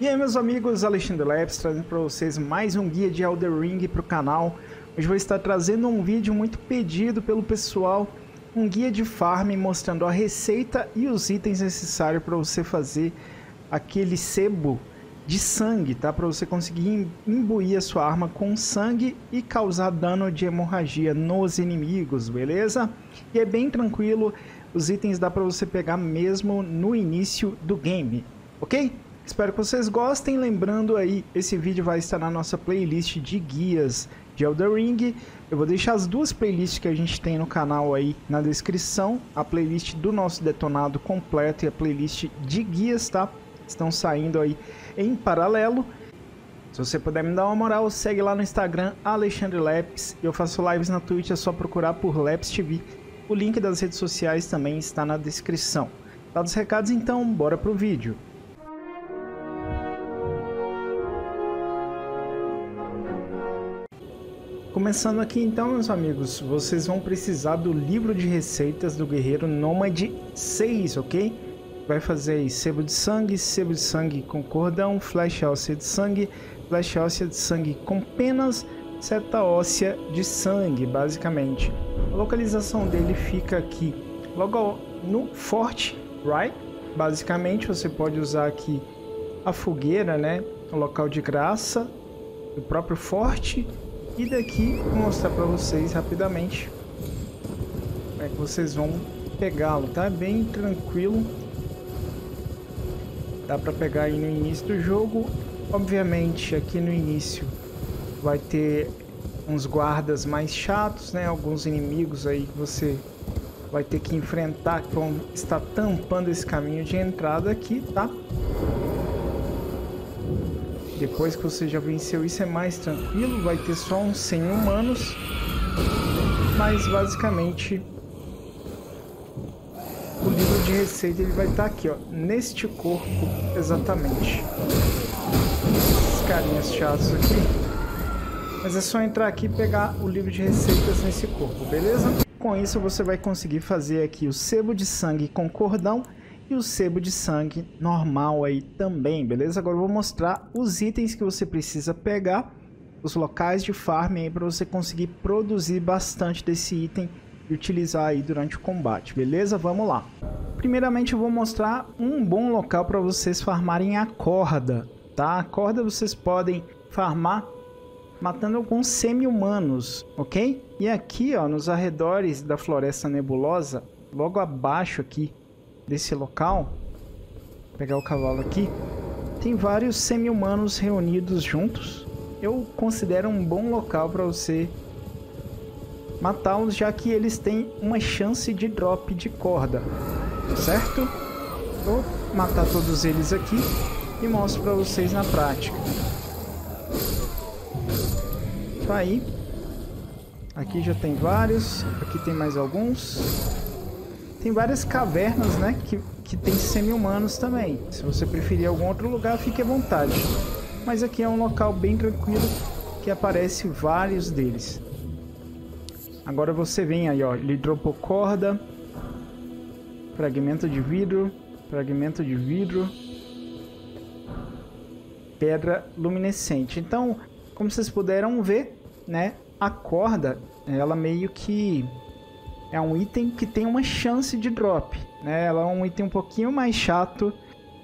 E aí meus amigos, Alexandre Labs trazendo para vocês mais um guia de Elder Ring para o canal. Hoje vou estar trazendo um vídeo muito pedido pelo pessoal, um guia de farm mostrando a receita e os itens necessários para você fazer aquele sebo de sangue, tá? Para você conseguir imbuir a sua arma com sangue e causar dano de hemorragia nos inimigos, beleza? E é bem tranquilo, os itens dá para você pegar mesmo no início do game, ok? Espero que vocês gostem. Lembrando aí, esse vídeo vai estar na nossa playlist de guias de Elder Ring. Eu vou deixar as duas playlists que a gente tem no canal aí na descrição. A playlist do nosso detonado completo e a playlist de guias, tá? Estão saindo aí em paralelo. Se você puder me dar uma moral, segue lá no Instagram, Alexandre Leps. Eu faço lives na Twitch, é só procurar por Leps TV. O link das redes sociais também está na descrição. Dados os recados então, bora pro vídeo. Começando aqui então, meus amigos, vocês vão precisar do livro de receitas do guerreiro Nômade 6, ok? Vai fazer aí sebo de sangue, sebo de sangue com cordão, flecha óssea de sangue, flecha óssea de sangue com penas, seta óssea de sangue, basicamente. A localização dele fica aqui, logo no forte, right? Basicamente, você pode usar aqui a fogueira, né? O local de graça, o próprio forte e daqui vou mostrar para vocês rapidamente como é que vocês vão pegá-lo, tá? Bem tranquilo. Dá para pegar aí no início do jogo. Obviamente aqui no início vai ter uns guardas mais chatos, né? Alguns inimigos aí que você vai ter que enfrentar que vão estar tampando esse caminho de entrada aqui, tá? Depois que você já venceu isso é mais tranquilo, vai ter só uns 100 humanos, mas basicamente o livro de receita ele vai estar tá aqui, ó, neste corpo exatamente. Esses carinhas chatos aqui. Mas é só entrar aqui e pegar o livro de receitas nesse corpo, beleza? Com isso você vai conseguir fazer aqui o sebo de sangue com cordão e o sebo de sangue normal aí também, beleza? Agora eu vou mostrar os itens que você precisa pegar, os locais de farm aí para você conseguir produzir bastante desse item e utilizar aí durante o combate, beleza? Vamos lá. Primeiramente eu vou mostrar um bom local para vocês farmarem a corda, tá? A corda vocês podem farmar matando alguns semi-humanos, ok? E aqui, ó, nos arredores da Floresta Nebulosa, logo abaixo aqui, desse local, Vou pegar o cavalo aqui, tem vários semi-humanos reunidos juntos. Eu considero um bom local para você matá-los, já que eles têm uma chance de drop de corda, certo? Vou matar todos eles aqui e mostro para vocês na prática. Tá aí. Aqui já tem vários, aqui tem mais alguns. Tem várias cavernas, né, que, que tem semi-humanos também. Se você preferir algum outro lugar, fique à vontade. Mas aqui é um local bem tranquilo que aparece vários deles. Agora você vem aí, ó, ele dropou corda, fragmento de vidro, fragmento de vidro, pedra luminescente. Então, como vocês puderam ver, né, a corda, ela meio que é um item que tem uma chance de drop. Né? Ela é um item um pouquinho mais chato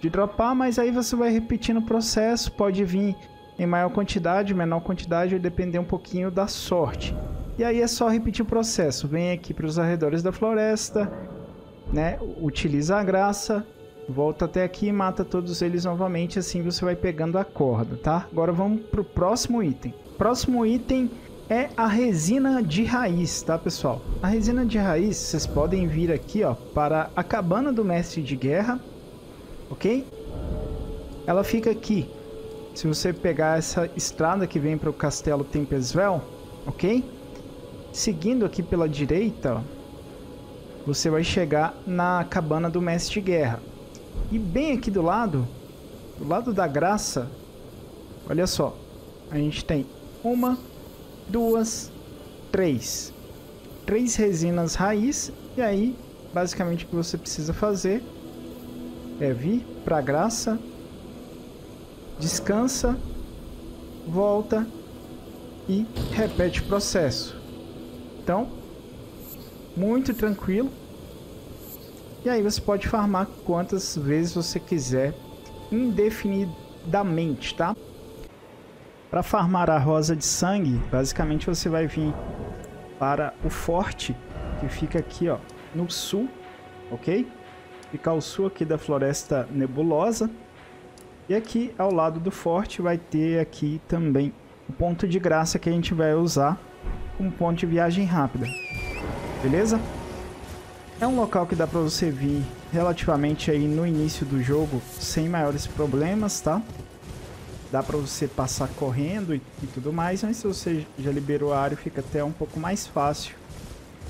de dropar, mas aí você vai repetindo o processo. Pode vir em maior quantidade, menor quantidade, vai depender um pouquinho da sorte. E aí é só repetir o processo. Vem aqui para os arredores da floresta, né? utiliza a graça, volta até aqui e mata todos eles novamente. Assim você vai pegando a corda, tá? Agora vamos para o próximo item. Próximo item é a resina de raiz, tá pessoal? A resina de raiz, vocês podem vir aqui ó, para a cabana do mestre de guerra, ok? Ela fica aqui. Se você pegar essa estrada que vem para o castelo Tempesvel, ok? Seguindo aqui pela direita, ó, você vai chegar na cabana do mestre de guerra. E bem aqui do lado, do lado da graça, olha só, a gente tem uma, duas, três. Três resinas raiz. E aí, basicamente, o que você precisa fazer é vir para graça, descansa, volta e repete o processo. Então, muito tranquilo. E aí você pode farmar quantas vezes você quiser, indefinidamente, tá? Para farmar a rosa de sangue, basicamente você vai vir para o forte, que fica aqui ó, no sul, ok? Fica ao sul aqui da floresta nebulosa. E aqui ao lado do forte vai ter aqui também o ponto de graça que a gente vai usar como ponto de viagem rápida. Beleza? É um local que dá para você vir relativamente aí no início do jogo sem maiores problemas, tá? Dá para você passar correndo e, e, tudo mais, mas se você já liberou a área fica até um pouco mais fácil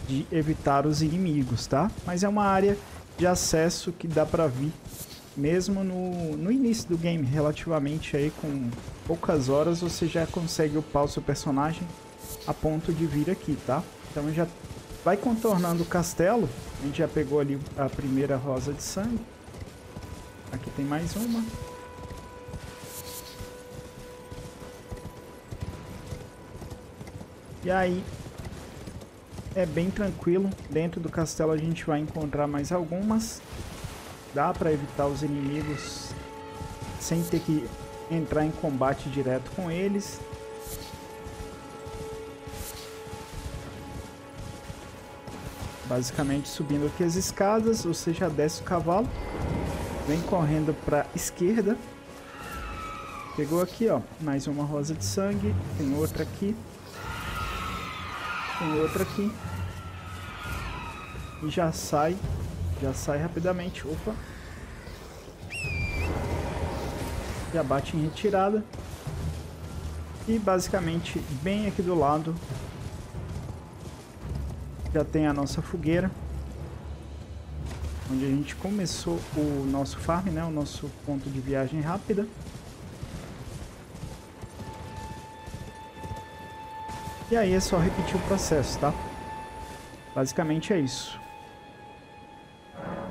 de evitar os inimigos, tá? Mas é uma área de acesso que dá para vir mesmo no, no início do game, relativamente aí com poucas horas você já consegue upar o seu personagem a ponto de vir aqui, tá? Então já vai contornando o castelo, a gente já pegou ali a primeira rosa de sangue. Aqui tem mais uma. E aí é bem tranquilo. Dentro do castelo a gente vai encontrar mais algumas. Dá para evitar os inimigos sem ter que entrar em combate direto com eles. Basicamente subindo aqui as escadas, você já desce o cavalo, vem correndo para esquerda. Pegou aqui, ó, mais uma rosa de sangue, tem outra aqui. Tem outra aqui. E já sai, já sai rapidamente. Opa. Já bate em retirada. E basicamente bem aqui do lado já tem a nossa fogueira. Onde a gente começou o nosso farm, né? O nosso ponto de viagem rápida. E aí é só repetir o processo, tá? Basicamente é isso.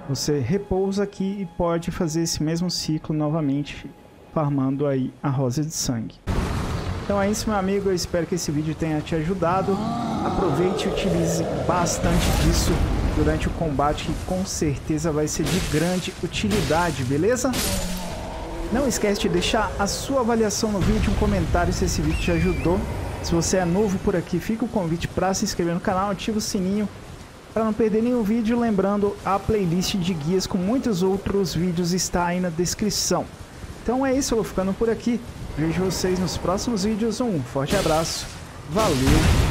Você repousa aqui e pode fazer esse mesmo ciclo novamente, farmando aí a rosa de sangue. Então é isso, meu amigo. Eu espero que esse vídeo tenha te ajudado. Aproveite e utilize bastante disso durante o combate, que com certeza vai ser de grande utilidade, beleza? Não esquece de deixar a sua avaliação no vídeo, um comentário se esse vídeo te ajudou. Se você é novo por aqui, fica o convite para se inscrever no canal, ativa o sininho para não perder nenhum vídeo. Lembrando, a playlist de guias com muitos outros vídeos está aí na descrição. Então é isso, eu vou ficando por aqui. Vejo vocês nos próximos vídeos. Um forte abraço. Valeu!